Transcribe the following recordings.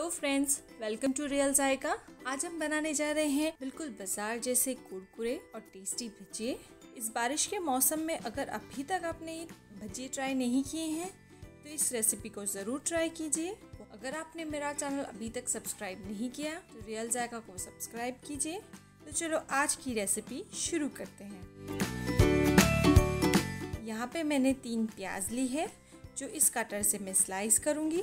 Hello friends welcome to real Zaika आज हम बनाने जा रहे हैं बिल्कुल बाज़ार जैसे कुरकुरे और टेस्टी भजिए इस बारिश के मौसम में अगर अभी तक आपने भजिए ट्राई नहीं किए हैं तो इस रेसिपी को ज़रूर ट्राई कीजिए। अगर आपने मेरा चैनल अभी तक सब्सक्राइब नहीं किया तो रियल जायका को सब्सक्राइब कीजिए। तो चलो आज की रेसिपी शुरू करते हैं। यहाँ पे मैंने तीन प्याज ली है, जो इस कटर से मैं स्लाइस करूँगी।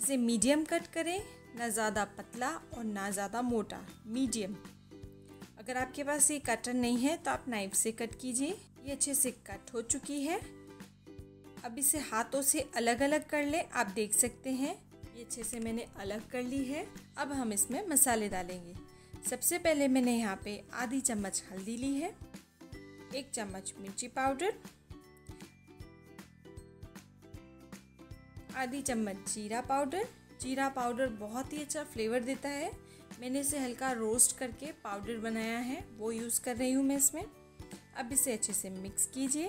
इसे मीडियम कट करें, ना ज़्यादा पतला और ना ज़्यादा मोटा, मीडियम। अगर आपके पास ये कटर नहीं है तो आप नाइफ से कट कीजिए। ये अच्छे से कट हो चुकी है। अब इसे हाथों से अलग अलग कर लें। आप देख सकते हैं, ये अच्छे से मैंने अलग कर ली है। अब हम इसमें मसाले डालेंगे। सबसे पहले मैंने यहाँ पे आधी चम्मच हल्दी ली है, एक चम्मच मिर्ची पाउडर आधी चम्मच जीरा पाउडर। जीरा पाउडर बहुत ही अच्छा फ्लेवर देता है। मैंने इसे हल्का रोस्ट करके पाउडर बनाया है। वो यूज़ कर रही हूँ मैं इसमें। अब इसे अच्छे से मिक्स कीजिए।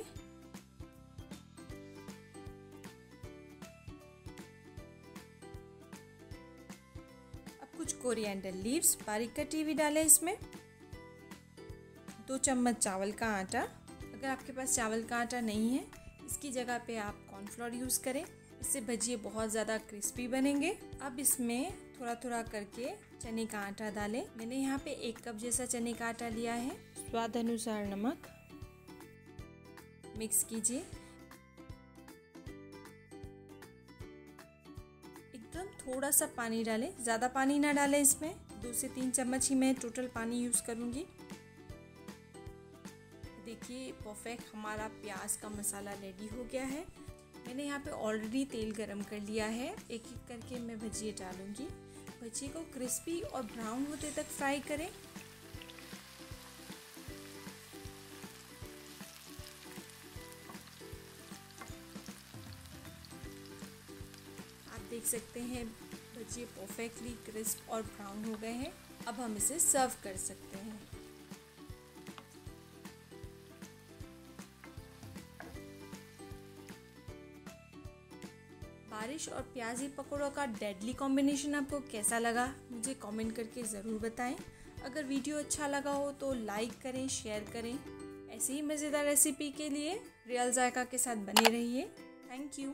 अब कुछ कोरिएंडर लीव्स बारीक कटी हुई डालें इसमें। दो चम्मच चावल का आटा। अगर आपके पास चावल का आटा नहीं है, इसकी जगह पे आप कॉर्नफ्लोर यूज़ करें। इससे भजिए बहुत ज़्यादा क्रिस्पी बनेंगे। अब इसमें थोड़ा थोड़ा करके चने का आटा डालें। मैंने यहाँ पे एक कप जैसा चने का आटा लिया है। स्वाद अनुसार नमक। मिक्स कीजिए। एकदम थोड़ा सा पानी डालें। ज़्यादा पानी ना डालें इसमें। दो से तीन चम्मच ही मैं टोटल पानी यूज़ करूँगी। देखिए परफेक्ट हमारा प्याज का मसाला रेडी हो गया है। मैंने यहाँ पे ऑलरेडी तेल गरम कर लिया है। एक एक करके मैं भजिए डालूँगी। भजिए को क्रिस्पी और ब्राउन होते तक फ्राई करें। आप देख सकते हैं, भजिए परफेक्टली क्रिस्प और ब्राउन हो गए हैं। अब हम इसे सर्व कर सकते हैं। बारिश और प्याजी पकौड़ों का डेडली कॉम्बिनेशन आपको कैसा लगा, मुझे कमेंट करके ज़रूर बताएँ। अगर वीडियो अच्छा लगा हो तो लाइक करें शेयर करें। ऐसी ही मज़ेदार रेसिपी के लिए रियल जायका के साथ बने रहिए। Thank you